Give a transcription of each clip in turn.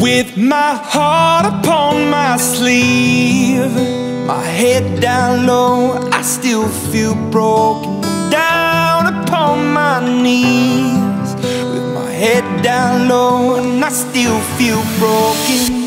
With my heart upon my sleeve, my head down low, I still feel broken. Down upon my knees, with my head down low, and I still feel broken.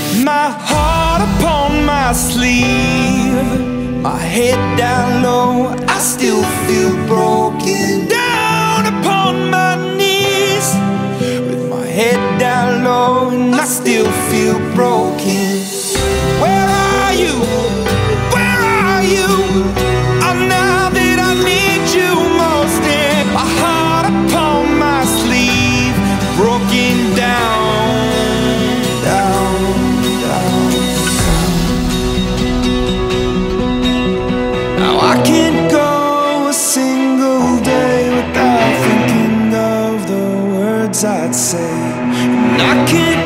With my heart upon my sleeve, my head down low, I still feel broken. Down upon my knees, with my head down low, and I still feel broken. I can't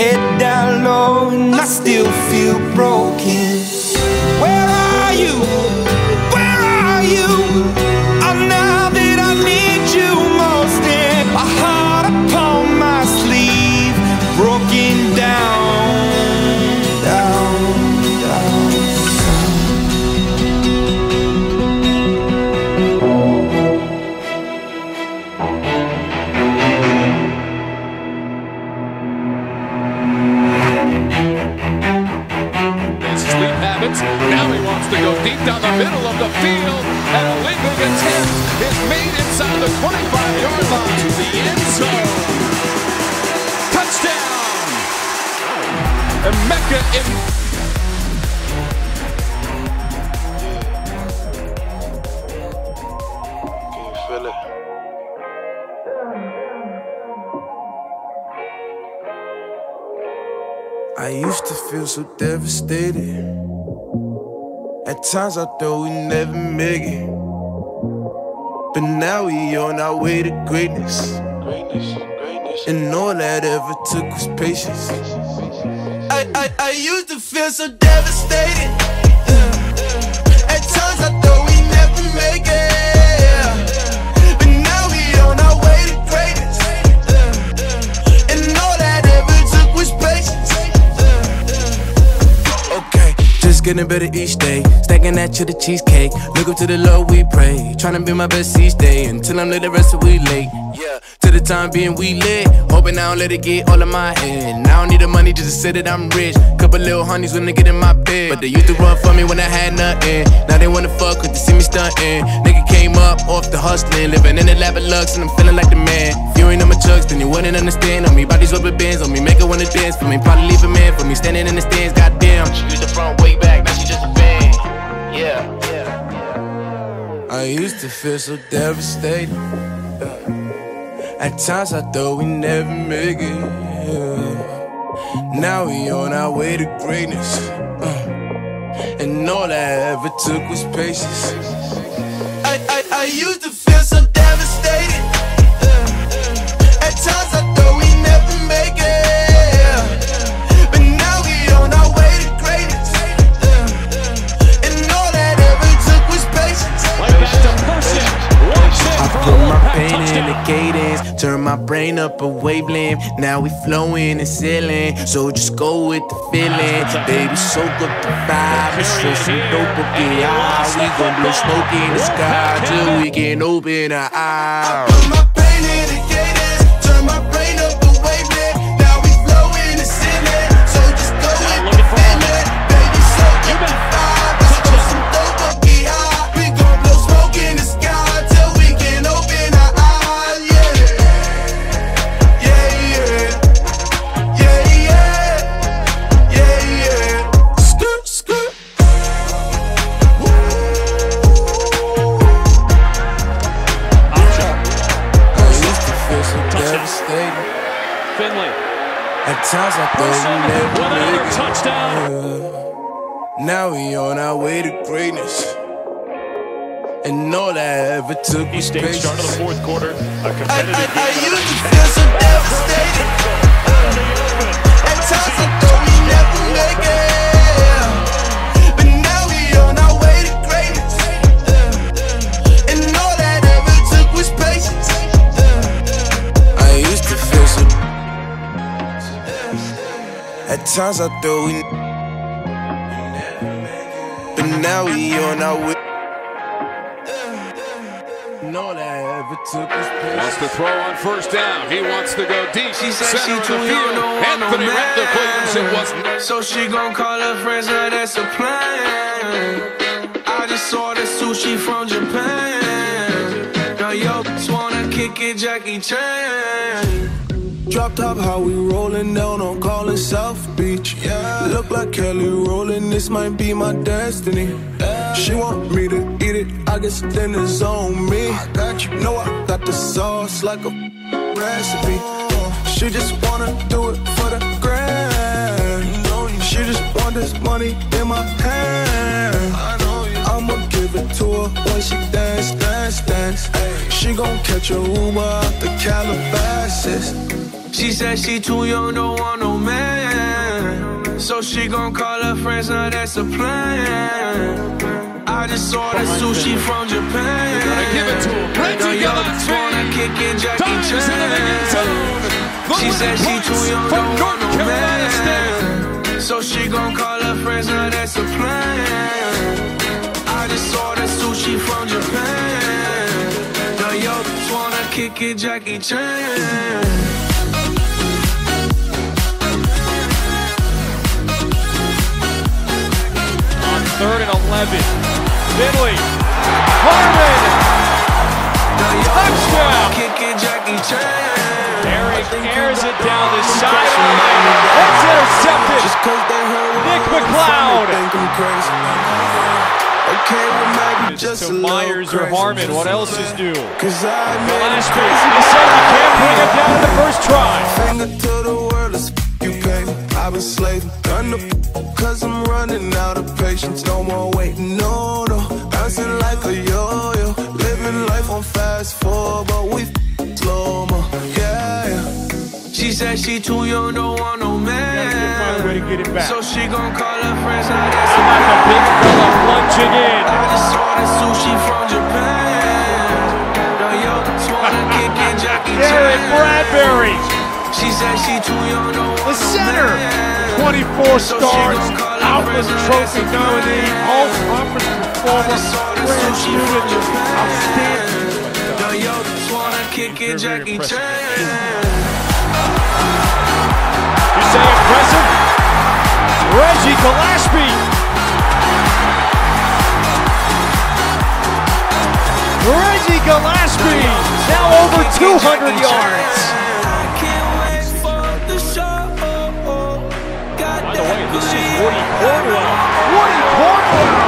head down the field. And a leaping attempt is made inside the 25-yard line to the end zone. Touchdown! In you feel it? I used to feel so devastated. At times I thought we never make it. But now we on our way to greatness. Greatness, greatness. And all that ever took was patience. I, I, I used to feel so devastated. Just getting better each day. Stacking that to the cheesecake. Look up to the Lord, we pray. Trying to be my best each day until I'm lit, the rest of we late. Yeah, to the time being we lit. Hoping I don't let it get all of my head. I don't need the money just to say that I'm rich. Couple little honeys when they get in my bed. But they used to run for me when I had nothing. Now they wanna fuck with to see me stunting. Nigga came up off the hustling. Living in the lap of lux and I'm feeling like the man. If you ain't on my chucks, then you wouldn't understand. On me, bodies rubber bands on me. Make her wanna dance for me. Probably leave a man for me. Standing in the stands, goddamn. She used the front way back, now she just a fan. Yeah. I used to feel so devastated. At times I thought we never make it. Now we on our way to greatness. Uh, and all I ever took was patience. I used to a wavelength. Now we flowing and sailing, so just go with the feeling. Baby, soak up the vibe show some dope up the eye. We gon' blow smoke in the sky till we can open our eyes. Finley. At times I thought Person with another touchdown. Now we on our way to greatness. And all I ever took was State patience. start of the fourth quarter. A I, competitive I, I game. used to feel so devastated. Times I thought we. But now we on our way. And all ever took was patience. Wants to throw on first down. He wants to go deep. She said Center she of too the young, field. don't no Anthony man. Randall Williamson wasn't. So she gon' call her friends, now that's a plan. I just saw the sushi from Japan. Now yo, just wanna kick it, Jackie Chan. Drop top, how we rollin' down on callin' South Beach. Yeah. Look like Kelly rollin', this might be my destiny. She want me to eat it, I guess then it's on me. I got you, know I got the sauce like a recipe. She just wanna do it for the grand. She just want this money in my hand. I'ma give it to her when she dance, dance, dance. She gon' catch a Uber out the Calabasas. She said she too young, don't want no man. So she gon' call her friends, now that's a plan. I just saw the sushi from Japan. Gonna give it to him. Reggie Now y'all just Gallaspy. wanna kick in Jackie Dives into the end Chan. She said she too young, don't want no man. So she gon' call her friends, now that's a plan. I just saw the sushi from Japan. Now yo just wanna kick it, Jackie Chan. Third and 11. Finley. Harmon. Now yo just Touchdown. wanna kick it, Jackie Chan. Eric airs it down the sideline. That's intercepted. Just cause they heard what Nick McCloud. they think I'm crazy. Okay, well maybe It's just to Myers or. Harmon. What else is new? Cause I made Last week, he said you can't bring it down in the first try. Finger to the world, you pay. I've been slaving, done the cause I'm running out of patience. No more waiting, no, no. Bouncing like a yo yo. Living life on fast forward, but we slow mo. Yeah, yeah. She said she too young, don't want no man. Way to get it back. So she gon' call her friends, now that's a Got the big fella plunging in. I just saw the sushi from Japan. Now yo, wanna kick it, Jackie Chan. Bradbury, She said she too young, don't the center. 24 So she starts, gon' call her Outland Trophy nominee, all conference I performer, just saw the grand student, outstanding. Now yo, just wanna kick it, Very, very Jackie. Chan. You say impressive? Reggie Gallaspy. Reggie Gallaspy, now over 200 yards. Cornwell. Woody Cornwell.